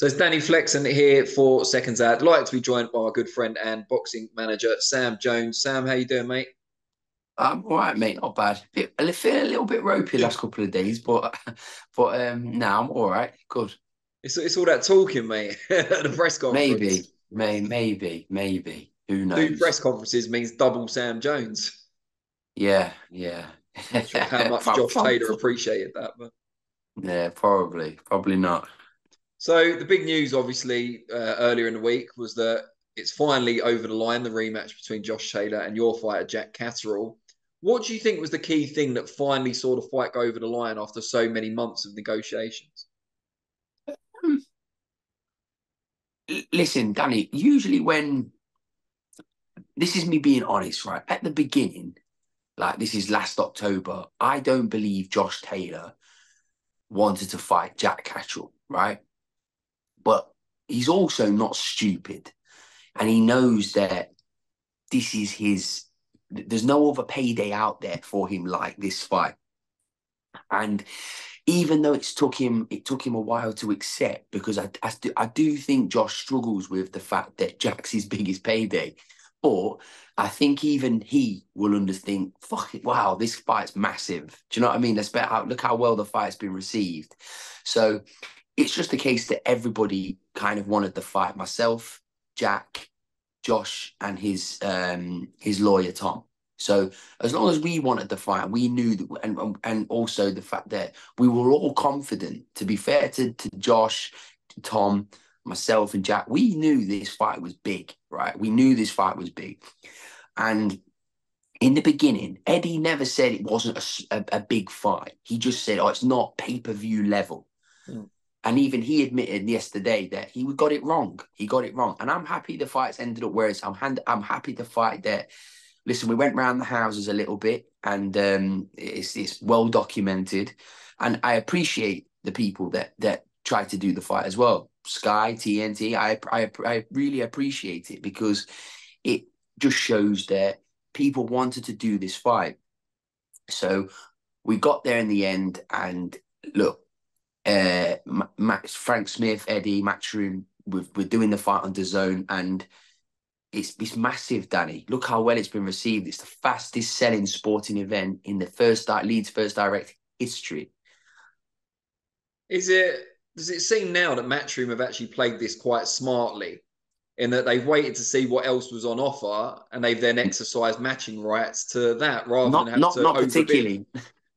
So it's Danny Flexen here for Seconds Out. Like to be joined by my good friend and boxing manager Sam Jones. Sam, how you doing, mate? I'm all right, mate. Not bad. I feel a little bit ropey last couple of days, but but um, now I'm all right. Good. It's it's all that talking, mate. the press conference. Maybe, may, maybe, maybe. Who knows? Two press conferences means double Sam Jones. Yeah, yeah. Sure how much Josh Taylor appreciated that, but yeah, probably, probably not. So the big news, obviously, uh, earlier in the week was that it's finally over the line, the rematch between Josh Taylor and your fighter, Jack Catterall. What do you think was the key thing that finally saw the fight go over the line after so many months of negotiations? Um, listen, Danny, usually when this is me being honest, right? At the beginning, like this is last October, I don't believe Josh Taylor wanted to fight Jack Catterall, right? But he's also not stupid. And he knows that this is his, there's no other payday out there for him like this fight. And even though it's took him, it took him a while to accept because I, I, do, I do think Josh struggles with the fact that Jack's his biggest payday. But I think even he will understand. Fuck it! Wow, this fight's massive. Do you know what I mean? Let's bet look how well the fight's been received. So it's just a case that everybody kind of wanted the fight. Myself, Jack, Josh, and his um, his lawyer Tom. So as long as we wanted the fight, we knew that, and and also the fact that we were all confident. To be fair to to Josh, to Tom, myself, and Jack, we knew this fight was big, right? We knew this fight was big, and in the beginning, Eddie never said it wasn't a, a, a big fight. He just said, "Oh, it's not pay per view level." Mm. And even he admitted yesterday that he got it wrong. He got it wrong. And I'm happy the fight's ended up where it's. I'm hand, I'm happy the fight that. Listen, we went round the houses a little bit, and um, it's it's well documented, and I appreciate the people that that tried to do the fight as well. Sky, TNT, I I I really appreciate it because it just shows that people wanted to do this fight. So we got there in the end, and look, uh, Max, Frank Smith, Eddie, Matchroom, we're, we're doing the fight on DAZN and it's it's massive, Danny. Look how well it's been received. It's the fastest selling sporting event in the first Leeds first direct history. Is it does it seem now that Matchroom have actually played this quite smartly? In that they've waited to see what else was on offer and they've then exercised matching rights to that rather not, than have not, to not particularly.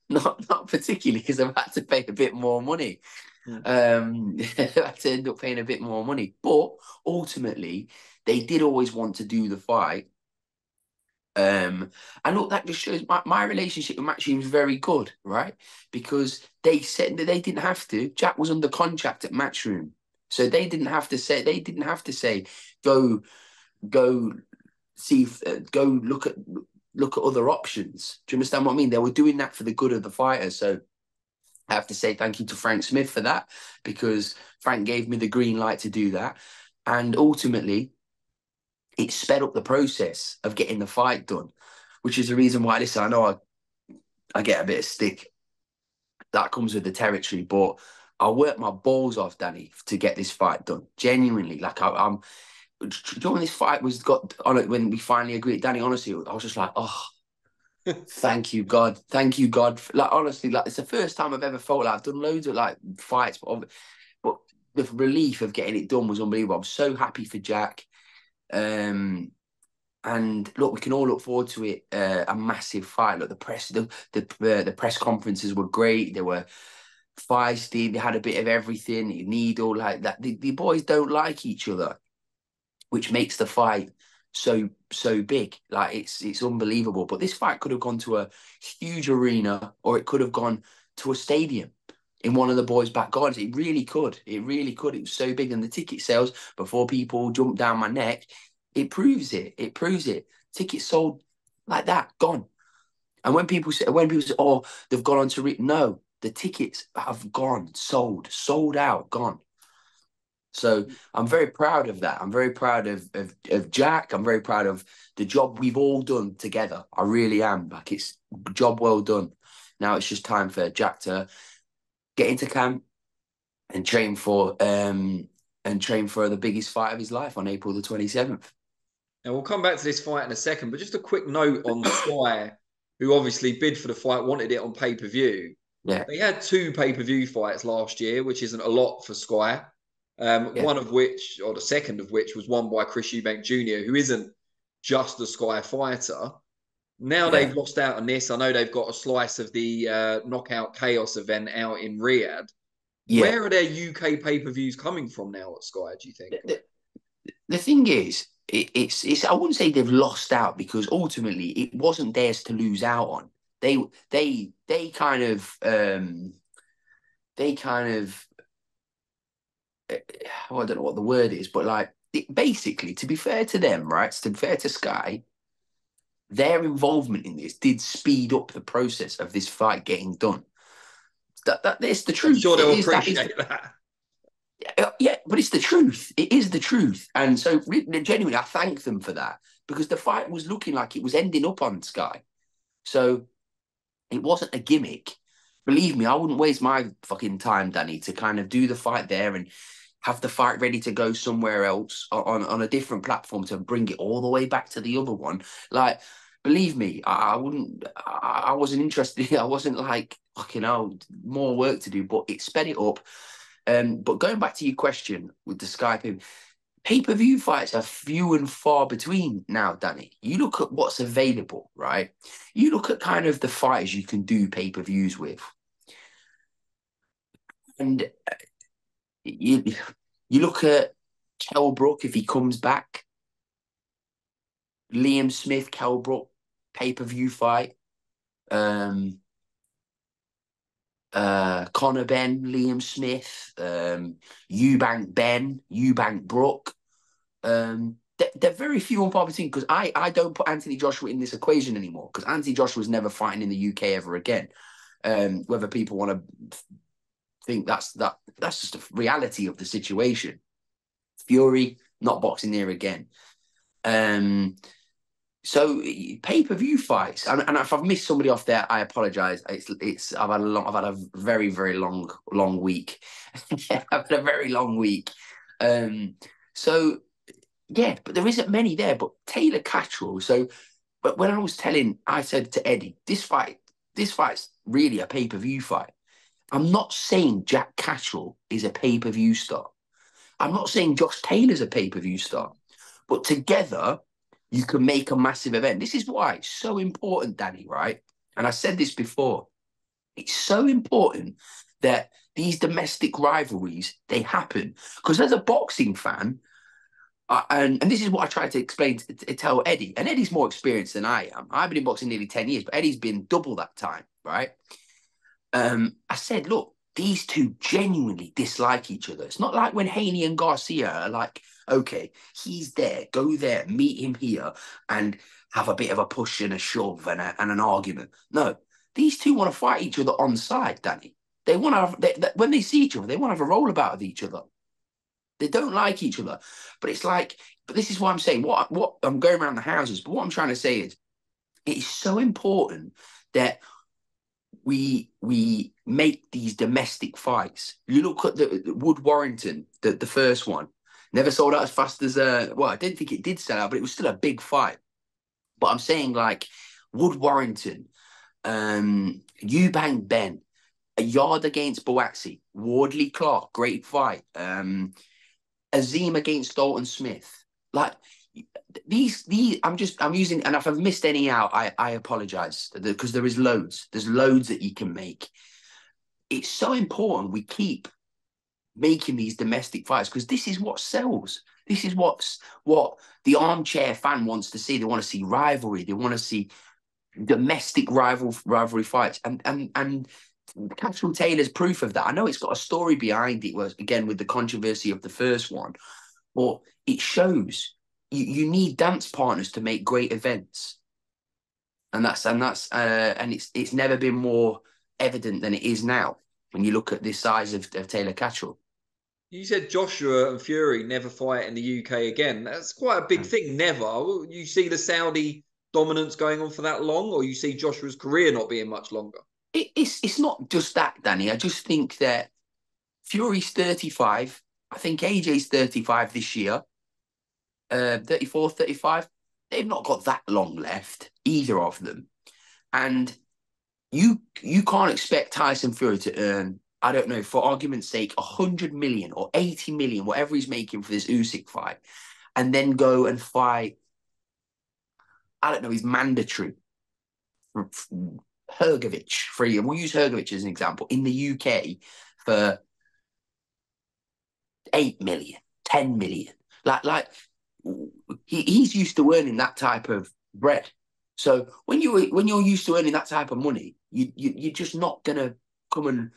Not not particularly because I've had to pay a bit more money. Um, I had to end up paying a bit more money, but ultimately they did always want to do the fight. Um, and look, that just shows my, my relationship with Matchroom is very good, right? Because they said that they didn't have to. Jack was under contract at Matchroom, so they didn't have to say they didn't have to say go go see uh, go look at look at other options. Do you understand what I mean? They were doing that for the good of the fighters. So I have to say thank you to Frank Smith for that because Frank gave me the green light to do that. And ultimately, it sped up the process of getting the fight done, which is the reason why, listen, I know I, I get a bit of stick. That comes with the territory, but I worked my balls off, Danny, to get this fight done. Genuinely, like I, I'm during this fight was got on it when we finally agreed. Danny, honestly, I was just like, oh, thank you, God, thank you, God. Like honestly, like it's the first time I've ever felt like I've done loads of like fights, but, but the relief of getting it done was unbelievable. I'm so happy for Jack. Um, and look, we can all look forward to it. Uh, a massive fight. Look, the press, the the, uh, the press conferences were great. They were feisty. They had a bit of everything. Needle like that. The, the boys don't like each other which makes the fight so so big. Like it's it's unbelievable. But this fight could have gone to a huge arena, or it could have gone to a stadium in one of the boys' back gardens. It really could. It really could. It was so big, and the ticket sales before people jumped down my neck, it proves it. It proves it. Tickets sold like that, gone. And when people say, when people say, "Oh, they've gone on to re-, no, the tickets have gone, sold, sold out, gone. So I'm very proud of that. I'm very proud of, of, of Jack. I'm very proud of the job we've all done together. I really am. Like it's job well done. Now it's just time for Jack to get into camp and train for um and train for the biggest fight of his life on April the 27th. Now we'll come back to this fight in a second, but just a quick note on Sky, who obviously bid for the fight, wanted it on pay per view. Yeah. They had two pay per view fights last year, which isn't a lot for Sky. Um, yeah. One of which, or the second of which, was won by Chris Eubank Jr., who isn't just a Sky fighter. Now yeah. they've lost out on this. I know they've got a slice of the uh, Knockout Chaos event out in Riyadh. Yeah. Where are their UK pay per views coming from now at Sky? Do you think? The, the, the thing is, it, it's it's. I wouldn't say they've lost out because ultimately it wasn't theirs to lose out on. They they they kind of um they kind of I don't know what the word is, but like it, basically, to be fair to them, right? To be fair to Sky, their involvement in this did speed up the process of this fight getting done. That, that that's the truth. I'm sure they'll appreciate that, that. Yeah, yeah, but it's the truth. It is the truth, and so genuinely, I thank them for that because the fight was looking like it was ending up on Sky. So it wasn't a gimmick. Believe me, I wouldn't waste my fucking time, Danny, to kind of do the fight there and have the fight ready to go somewhere else on, on a different platform to bring it all the way back to the other one. Like, believe me, I, I wouldn't, I, I, wasn't interested. I wasn't like, fucking hell, more work to do, but it sped it up. Um, but going back to your question with the Skype, pay per view fights are few and far between now, Danny. You look at what's available, right? You look at kind of the fighters you can do pay per views with. And uh, you you look at Kel Brook if he comes back, Liam Smith, Kel Brook pay per view fight, um, uh, Conor Benn, Liam Smith, um, Eubank Benn, Eubank Brook. Um, they're, they're, very few and far between because I, I don't put Anthony Joshua in this equation anymore because Anthony Joshua is never fighting in the UK ever again. Um, whether people want to think that's that that's just a reality of the situation. Fury not boxing there again. Um, so pay per view fights, and, and if I've missed somebody off there, I apologize. It's it's I've had a long, I've had a very very long long week. I've had a very long week. Um, so yeah, but there isn't many there. But Taylor Catterall. So, but when I was telling, I said to Eddie, this fight, this fight's really a pay per view fight. I'm not saying Jack Catterall is a pay per view star. I'm not saying Josh Taylor's a pay per view star. But together, you can make a massive event. This is why it's so important, Danny, right? And I said this before. It's so important that these domestic rivalries they happen because as a boxing fan, uh, and and this is what I try to explain to, to, tell Eddie, and Eddie's more experienced than I am. I've been in boxing nearly ten years, but Eddie's been double that time, right? Um, I said, look, these two genuinely dislike each other. It's not like when Haney and Garcia are like, okay, he's there, go there, meet him here, and have a bit of a push and a shove and, a, and an argument. No, these two want to fight each other on side, Danny. They want to have, they, they, when they see each other, they want to have a roll about with each other. They don't like each other. But it's like, but this is what I'm saying. What, what I'm going around the houses, but what I'm trying to say is it is so important that we we make these domestic fights. You look at the, the Wood Warrington, the, the first one, never sold out as fast as uh well, I didn't think it did sell out, but it was still a big fight. But I'm saying like Wood Warrington, um, Eubank Benn, a Yarde against Buatsi, Wardley Clark, great fight. Um, Azim against Dalton Smith. Like these these I'm just I'm using and if I've missed any out, I I apologize because there is loads. There's loads that you can make. It's so important we keep making these domestic fights because this is what sells. This is what's what the armchair fan wants to see. They want to see rivalry. They want to see domestic rival rivalry fights. And and and Catterall Taylor's proof of that. I know it's got a story behind it. Was again with the controversy of the first one, but it shows you, you need dance partners to make great events, and that's and that's uh, and it's it's never been more evident than it is now when you look at the size of, of Taylor Catterall. You said Joshua and Fury never fight in the UK again. That's quite a big mm. thing. Never. You see the Saudi dominance going on for that long, or you see Joshua's career not being much longer? It, it's it's not just that, Danny. I just think that Fury's 35 I think AJ's 35 this year, uh, 34, 35. They've not got that long left, either of them. And you you can't expect Tyson Fury to earn, I don't know, for argument's sake, 100 million or 80 million, whatever he's making for this Usyk fight, and then go and fight, I don't know, he's mandatory. Hrgovic, free, and we'll use Hrgovic as an example, in the UK for 8 million, 10 million. Like, like he, he's used to earning that type of bread. So when you when you're used to earning that type of money, you, you you're just not gonna come and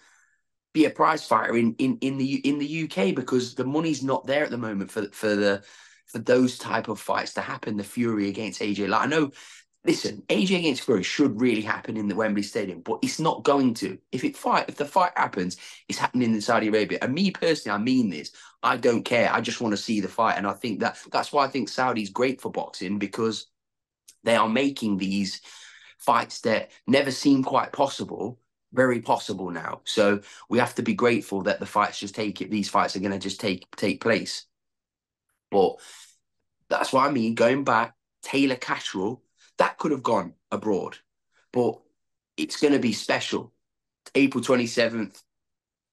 be a prize fighter in, in, in the in the UK because the money's not there at the moment for for the for those type of fights to happen. The Fury against AJ, like I know, listen, AJ against Fury should really happen in the Wembley Stadium, but it's not going to. If it fight, if the fight happens, it's happening in Saudi Arabia. And me personally, I mean this. I don't care. I just want to see the fight, and I think that that's why I think Saudi's great for boxing because they are making these fights that never seemed quite possible very possible now. So we have to be grateful that the fights just take it. These fights are going to just take take place. But that's what I mean. Going back, Taylor Catterall, that could have gone abroad, but it's going to be special. April twenty seventh,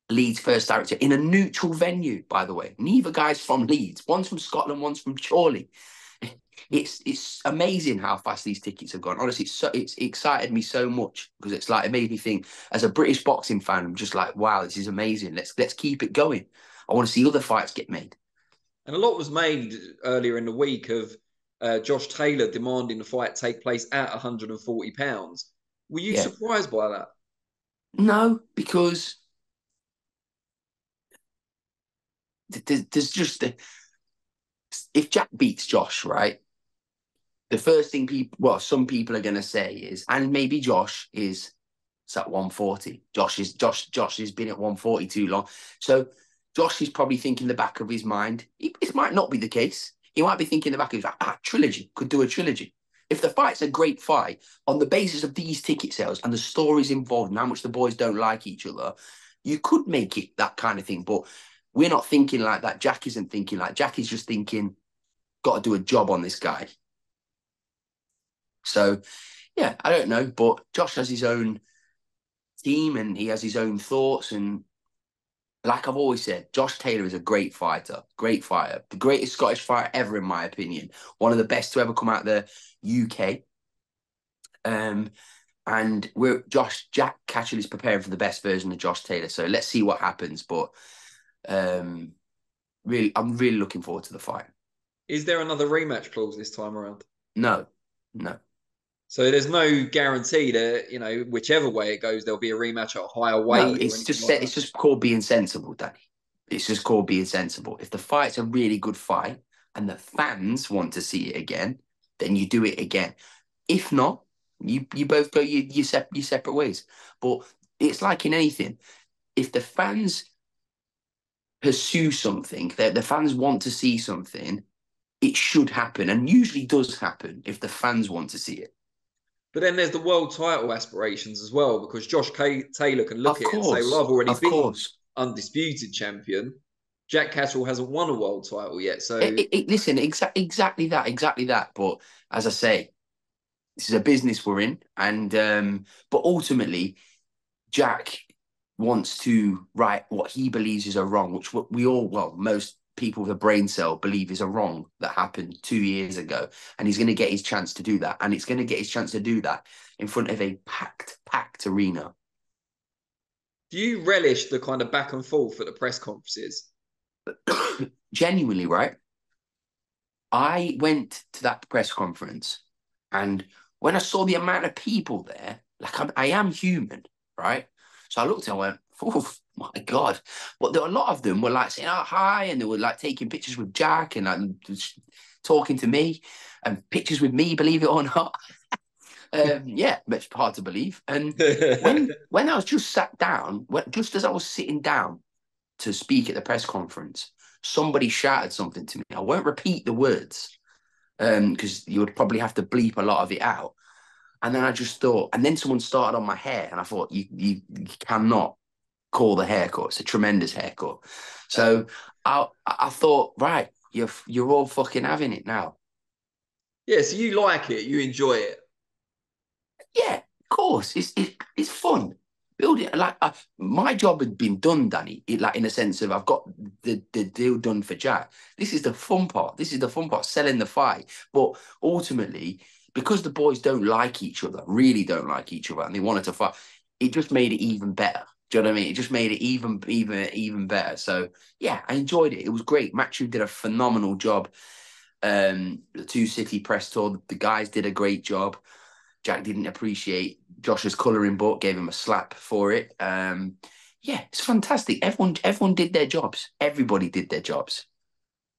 Leeds first director in a neutral venue. By the way, neither guy's from Leeds. One's from Scotland, one's from Chorley it's it's amazing how fast these tickets have gone. Honestly, it's so it's excited me so much because it's like it made me think as a British boxing fan, I'm just like, wow, this is amazing. Let's let's keep it going. I want to see other fights get made. And a lot was made earlier in the week of uh, Josh Taylor demanding the fight take place at 140 pounds. Were you yeah. surprised by that? No, because there's just a, if Jack beats Josh, right? the first thing people, well, some people are going to say is, and maybe Josh is, it's at 140. Josh is Josh. Josh has been at 140 too long. So Josh is probably thinking the back of his mind. It might not be the case. He might be thinking in the back of mind, ah, trilogy could do a trilogy. If the fight's a great fight on the basis of these ticket sales and the stories involved and how much the boys don't like each other, you could make it that kind of thing. But we're not thinking like that. Jack isn't thinking like Jack is just thinking, got to do a job on this guy. So, yeah, I don't know, but Josh has his own team and he has his own thoughts. And like I've always said, Josh Taylor is a great fighter, great fighter, the greatest Scottish fighter ever, in my opinion. One of the best to ever come out of the UK. Um, and we're Josh Jack Catterall is preparing for the best version of Josh Taylor. So let's see what happens. But um, really, I'm really looking forward to the fight. Is there another rematch clause this time around? No, no. So there's no guarantee that you know whichever way it goes, there'll be a rematch at a higher weight. No, it's just like it's just called being sensible, Danny. It's just called being sensible. If the fight's a really good fight and the fans want to see it again, then you do it again. If not, you you both go your your, sep- your separate ways. But it's like in anything, if the fans pursue something, that the fans want to see something, it should happen, and usually does happen if the fans want to see it. But then there's the world title aspirations as well, because Josh K- Taylor can look of at course. it and say, "Well, I've already of been course. undisputed champion." Jack Catterall hasn't won a world title yet, so it, it, listen, exactly, exactly that, exactly that. But as I say, this is a business we're in, and um, but ultimately, Jack wants to right what he believes is a wrong, which what we all, well, most people with a brain cell believe is a wrong that happened two years ago. And he's going to get his chance to do that. And it's going to get his chance to do that in front of a packed, packed arena. Do you relish the kind of back and forth at the press conferences? Genuinely, right? I went to that press conference and when I saw the amount of people there, like I'm, I am human, right? So I looked and I went, oh my god! But there, a lot of them were like saying oh, hi, and they were like taking pictures with Jack and like talking to me, and pictures with me, believe it or not. um, yeah, it's hard to believe. And when when I was just sat down, when, just as I was sitting down to speak at the press conference, somebody shouted something to me. I won't repeat the words because um, you would probably have to bleep a lot of it out. And then I just thought, and then someone started on my hair, and I thought, you you, you cannot call the haircut. It's a tremendous haircut. So I I thought, right, you're you're all fucking having it now. Yeah, so you like it, you enjoy it. Yeah, of course. It's it, it's fun. Build it like uh, my job had been done, Danny. It, like in a sense of I've got the, the deal done for Jack. This is the fun part. This is the fun part, selling the fight. But ultimately, because the boys don't like each other, really don't like each other, and they wanted to fight, it just made it even better. Do you know what I mean? It just made it even, even, even better. So yeah, I enjoyed it. It was great. Matthew did a phenomenal job. Um, the two city press tour, the guys did a great job. Jack didn't appreciate Josh's colouring book, gave him a slap for it. Um, yeah, it's fantastic. Everyone, everyone did their jobs. Everybody did their jobs.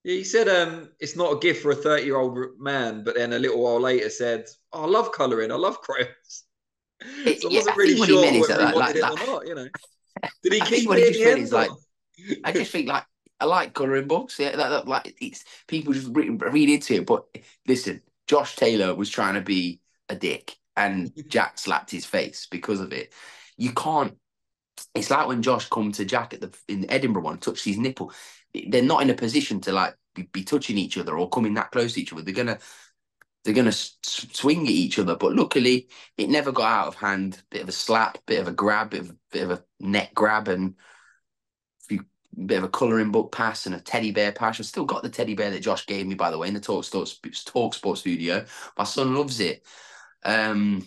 Yeah, he said um, it's not a gift for a 30 year old man, but then a little while later said, oh, I love colouring, I love crayons. It, so I wasn't yeah, really I sure whether he wanted like, it like, or not, you know. Did he keep it the end? Like, I just think like I like colouring books. Yeah, that, that, like it's people just read, read into it. But listen, Josh Taylor was trying to be a dick, and Jack slapped his face because of it. You can't. It's like when Josh come to Jack at the in Edinburgh one, touched his nipple. They're not in a position to like be, be touching each other or coming that close to each other. They're gonna they're going to swing at each other. But luckily, it never got out of hand. Bit of a slap, bit of a grab, bit of, bit of a neck grab, and a few, bit of a colouring book pass and a teddy bear pass. I've still got the teddy bear that Josh gave me, by the way, in the Talk Sports, Talk Sports studio. My son loves it. Um,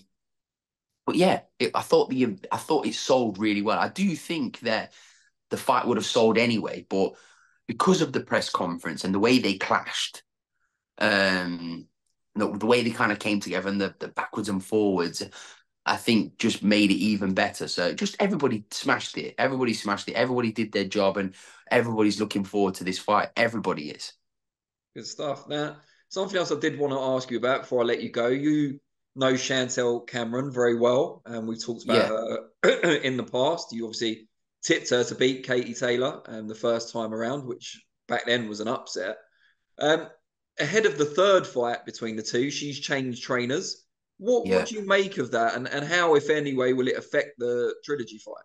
but yeah, it, I thought the I thought it sold really well. I do think that the fight would have sold anyway, but because of the press conference and the way they clashed, um, the, the way they kind of came together and the, the backwards and forwards, I think just made it even better. So just everybody smashed it. Everybody smashed it. Everybody did their job, and everybody's looking forward to this fight. Everybody is. Good stuff. Now, something else I did want to ask you about before I let you go. You know Chantelle Cameron very well, and we've talked about yeah. her in the past. You obviously tipped her to beat Katie Taylor um, the first time around, which back then was an upset. Um, ahead of the third fight between the two, she's changed trainers. What yeah. what do you make of that, and and how, if any way, will it affect the trilogy fight?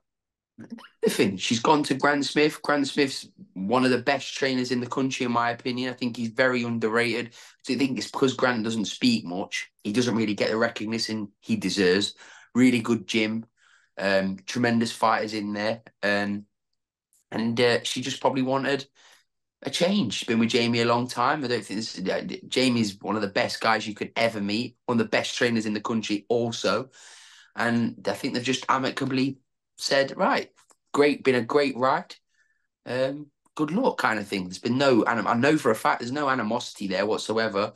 Nothing. she's gone to Grant Smith. Grant Smith's one of the best trainers in the country, in my opinion. I think he's very underrated. So I think it's because Grant doesn't speak much. He doesn't really get the recognition he deserves. Really good gym, um, tremendous fighters in there, um, and uh, she just probably wanted a change. Been with Jamie a long time. I don't think this, uh, Jamie's one of the best guys you could ever meet, one of the best trainers in the country, also. And I think they've just amicably said, right, great, been a great ride. Um, good luck, kind of thing. There's been no, anim- I know for a fact there's no animosity there whatsoever.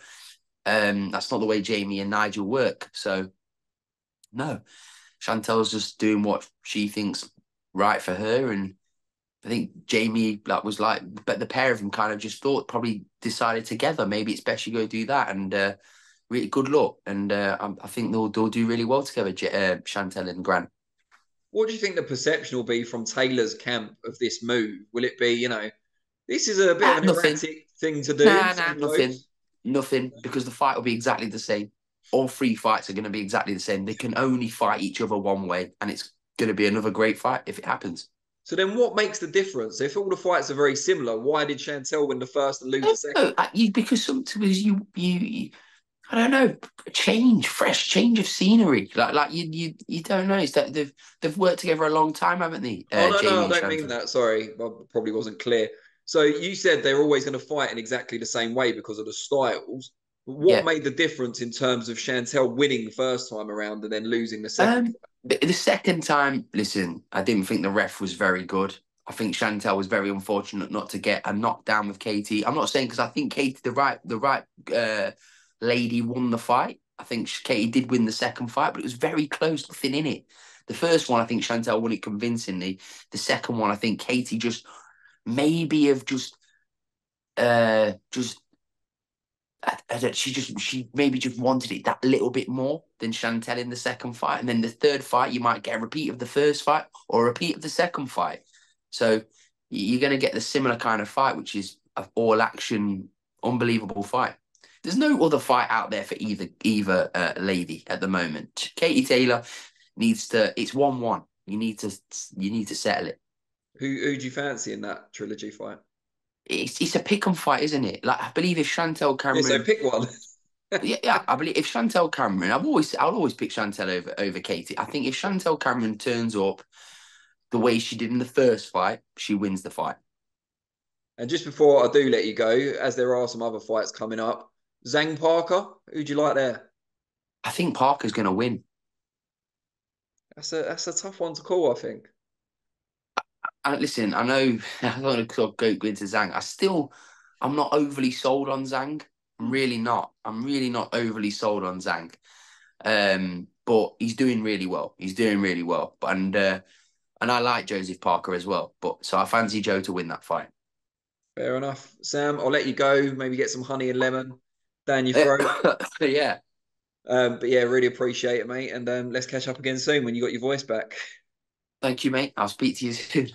Um, that's not the way Jamie and Nigel work. So, no, Chantelle's just doing what she thinks right for her, and I think Jamie like was like, but the pair of them kind of just thought, probably decided together, maybe it's best you go do that, and uh, really good luck. And uh, I think they'll they'll do really well together, uh, Chantelle and Grant. What do you think the perception will be from Taylor's camp of this move? Will it be, you know, this is a bit of an nothing. erratic thing to do? Nah, nah, nothing, nothing, because the fight will be exactly the same. All three fights are going to be exactly the same. They can only fight each other one way, and it's going to be another great fight if it happens. So then, what makes the difference? If all the fights are very similar, why did Chantelle win the first and lose the second? You, because sometimes you, you, you, I don't know, change, fresh change of scenery. Like, like you, you, you don't know. It's that they've they've worked together a long time, haven't they? Uh, oh no, Jamie no, I don't Chantelle. mean that. Sorry, I probably wasn't clear. So you said they're always going to fight in exactly the same way because of the styles. What yeah. made the difference in terms of Chantelle winning the first time around and then losing the second? Um, the second time, listen, I didn't think the ref was very good. I think Chantelle was very unfortunate not to get a knockdown with Katie. I'm not saying because I think Katie, the right, the right uh, lady, won the fight. I think Katie did win the second fight, but it was very close, nothing in it. The first one, I think Chantelle won it convincingly. The second one, I think Katie just maybe have just uh just I, I she just she maybe just wanted it that little bit more than Chantelle in the second fight, and then the third fight you might get a repeat of the first fight or a repeat of the second fight. So you're going to get the similar kind of fight, which is an all action, unbelievable fight. There's no other fight out there for either either uh, lady at the moment. Katie Taylor needs to. It's one one. You need to you need to settle it. Who who do you fancy in that trilogy fight? It's it's a pick and fight, isn't it? Like I believe if Chantelle Cameron, Yeah, so pick one. yeah, yeah, I believe if Chantelle Cameron, I've always I'll always pick Chantelle over over Katie. I think if Chantelle Cameron turns up the way she did in the first fight, she wins the fight. And just before I do let you go, as there are some other fights coming up, Zhang Parker, who do you like there? I think Parker's going to win. That's a that's a tough one to call, I think. And listen, I know I don't want to go into Zhang. I still, I'm not overly sold on Zhang. I'm really not. I'm really not overly sold on Zhang. Um, but he's doing really well. He's doing really well. But and uh, and I like Joseph Parker as well. But so I fancy Joe to win that fight. Fair enough. Sam, I'll let you go. Maybe get some honey and lemon down your throat. yeah. Um, but yeah, really appreciate it, mate. And um, let's catch up again soon when you got your voice back. Thank you, mate. I'll speak to you soon.